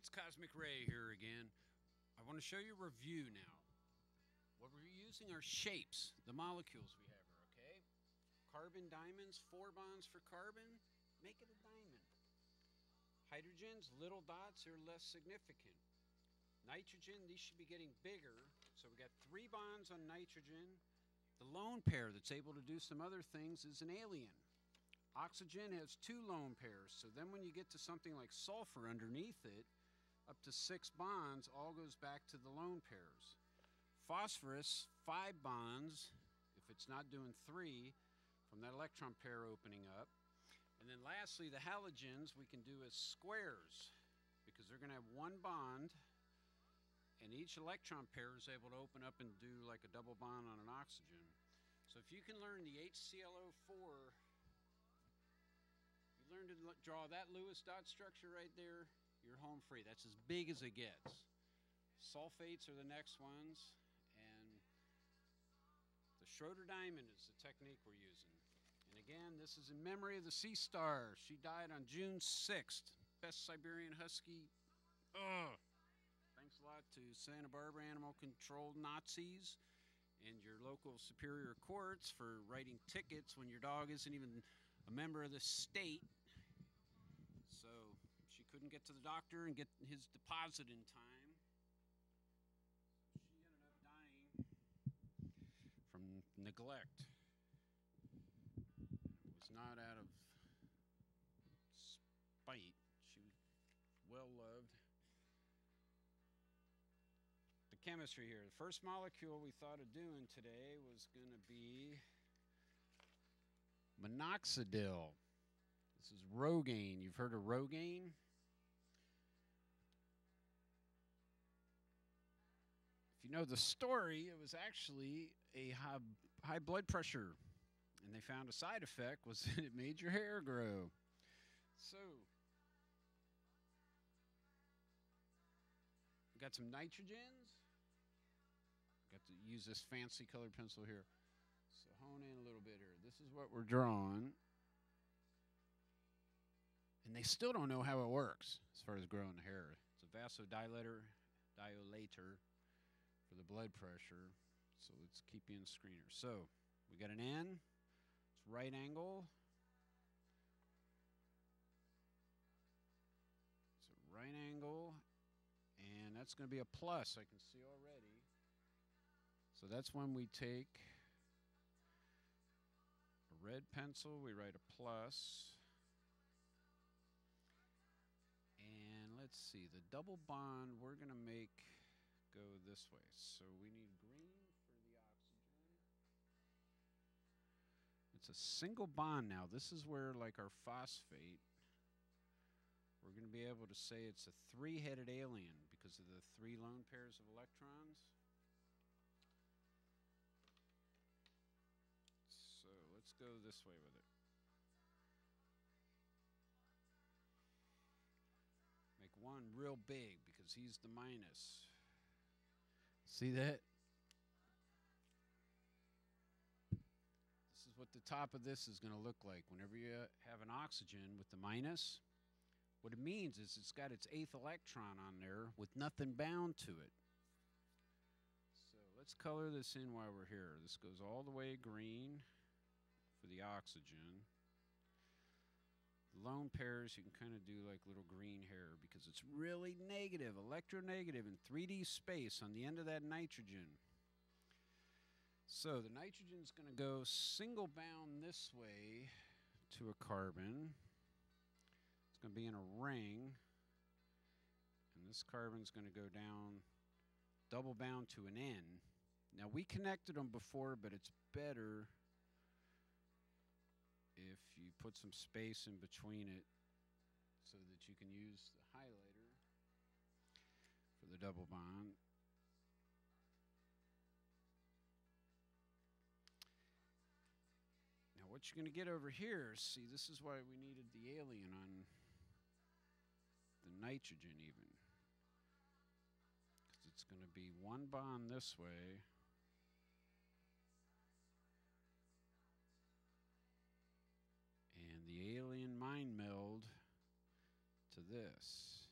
it's Cosmic Ray here again. I want to show you a review now. What we're using are shapes, the molecules we have here, okay? Carbon diamonds, four bonds for carbon, make it a diamond. Hydrogens, little dots are less significant. Nitrogen, these should be getting bigger. So we got three bonds on nitrogen. The lone pair that's able to do some other things is an alien. Oxygen has two lone pairs, so then when you get to something like sulfur underneath it, up to six bonds all goes back to the lone pairs. Phosphorus, five bonds, if it's not doing three, from that electron pair opening up. And then lastly, the halogens we can do as squares because they're going to have one bond and each electron pair is able to open up and do like a double bond on an oxygen. So if you can learn the HClO4 you learn to draw that Lewis dot structure right there, you're home free. That's as big as it gets. Sulfates are the next ones, and the Schroeder diamond is the technique we're using. And again, this is in memory of the sea star. She died on June 6th. Best Siberian Husky. Ugh. Thanks a lot to Santa Barbara Animal Control Nazis and your local superior courts for writing tickets when your dog isn't even a member of the state. Couldn't get to the doctor and get his deposit in time. She ended up dying from neglect. It was not out of spite. She was well loved. The chemistry here. The first molecule we thought of doing today was going to be Minoxidil. This is Rogaine. You've heard of Rogaine? You know the story, it was actually a high, high blood pressure. And they found a side effect was that it made your hair grow. So, got some nitrogens. Got to use this fancy colored pencil here. So hone in a little bit here. This is what we're drawing. And they still don't know how it works as far as growing hair. It's a vasodilator, dilator for the blood pressure. So let's keep you in screener. So we got an N. It's right angle. It's a right angle. And that's going to be a plus, I can see already. So that's when we take a red pencil, we write a plus. And let's see, the double bond we're going to make go this way. So we need green for the oxygen. It's a single bond now. This is where, like our phosphate, we're going to be able to say it's a three-headed alien because of the three lone pairs of electrons. So let's go this way with it. Make one real big because he's the minus. See that? This is what the top of this is going to look like. Whenever you have an oxygen with the minus, what it means is it's got its eighth electron on there with nothing bound to it. So let's color this in while we're here. This goes all the way green for the oxygen. Lone pairs, you can kind of do like little green hair because it's really negative, electronegative in 3D space on the end of that nitrogen. So the nitrogen is going to go single bound this way to a carbon. It's going to be in a ring. And this carbon is going to go down double bound to an N. Now we connected them before, but it's better if you put some space in between it so that you can use the highlighter for the double bond. Now what you're going to get over here, see this is why we needed the alien on the nitrogen even. Because it's going to be one bond this way alien mind meld to this.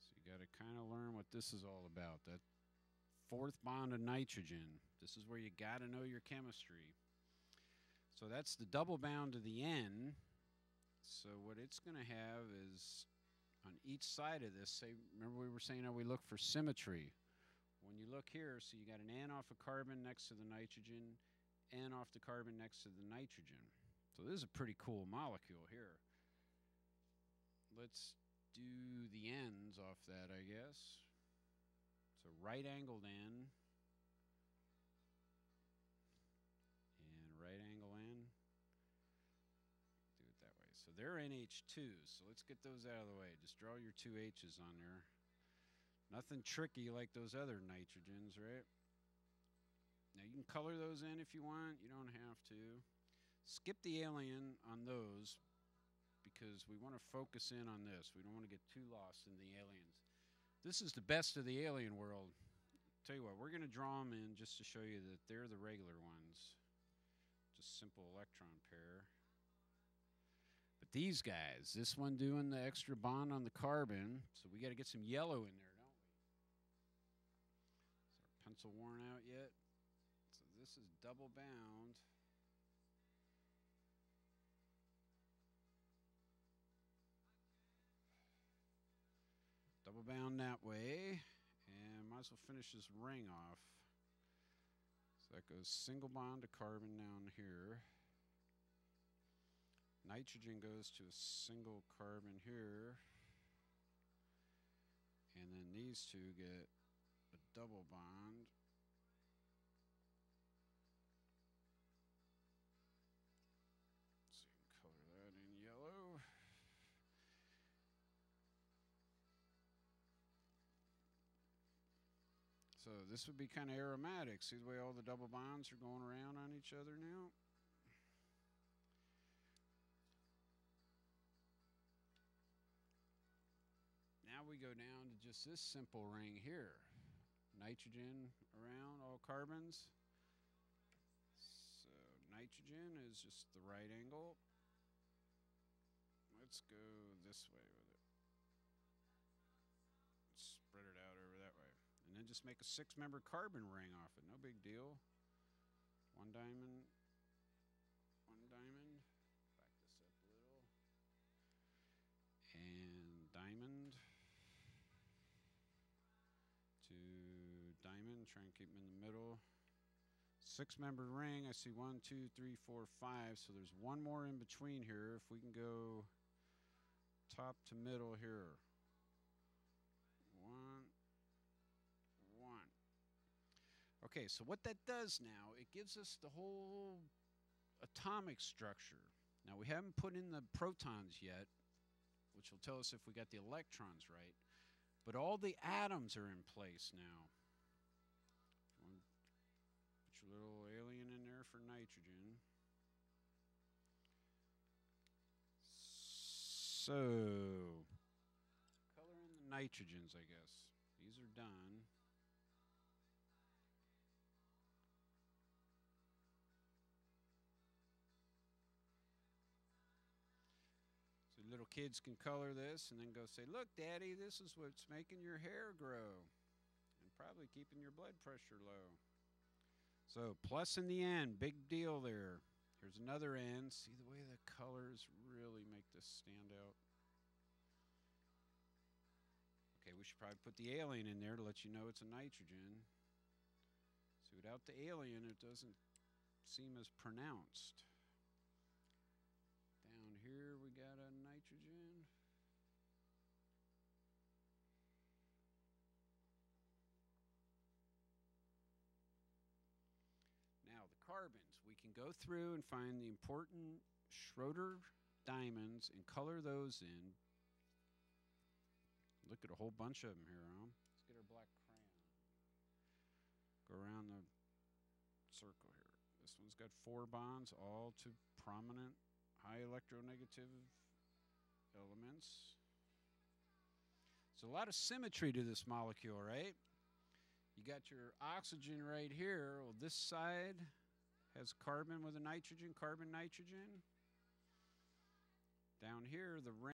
So you got to kind of learn what this is all about. That fourth bond of nitrogen. This is where you got to know your chemistry. So that's the double bound to the N. So what it's going to have is on each side of this, say, remember we were saying how we look for symmetry. When you look here, so you got an N off a carbon next to the nitrogen, N off the carbon next to the nitrogen. So this is a pretty cool molecule here. Let's do the ends off that, I guess. So right angled N and right angle N. Do it that way. So they're NH2. So let's get those out of the way. Just draw your two H's on there. Nothing tricky like those other nitrogens, right? Now you can color those in if you want. You don't have to. Skip the alien on those because we want to focus in on this. We don't want to get too lost in the aliens. This is the best of the alien world. Tell you what, we're going to draw them in just to show you that they're the regular ones. Just simple electron pair. But these guys, this one doing the extra bond on the carbon, so we got to get some yellow in there, don't we? Is our pencil worn out yet? This is double bound. Double bound that way. And might as well finish this ring off. So that goes single bond to carbon down here. Nitrogen goes to a single carbon here. And then these two get a double bond. So this would be kind of aromatic. See the way all the double bonds are going around on each other now? Now we go down to just this simple ring here. Nitrogen around all carbons. So nitrogen is just the right angle. Let's go this way with it. Then just make a six member carbon ring off it. No big deal. One diamond, one diamond. Back this up a little. And diamond. Two diamond. Try and keep them in the middle. Six member ring. I see one, two, three, four, five. So there's one more in between here. If we can go top to middle here. Okay, so what that does now, it gives us the whole atomic structure. Now, we haven't put in the protons yet, which will tell us if we got the electrons right, but all the atoms are in place now. Put your little alien in there for nitrogen. So, color in the nitrogens, I guess. These are done. Kids can color this and then go say, look, Daddy, this is what's making your hair grow and probably keeping your blood pressure low. So plus in the end, big deal there. Here's another end. See the way the colors really make this stand out. Okay, we should probably put the alien in there to let you know it's a nitrogen. See, without the alien, it doesn't seem as pronounced. Can go through and find the important Schroeder diamonds and color those in. Look at a whole bunch of them here, huh? Let's get our black crayon. Go around the circle here. This one's got four bonds, all to prominent high electronegative elements. So a lot of symmetry to this molecule, right? You got your oxygen right here. Well, this side has carbon with a nitrogen, carbon, nitrogen. Down here, the.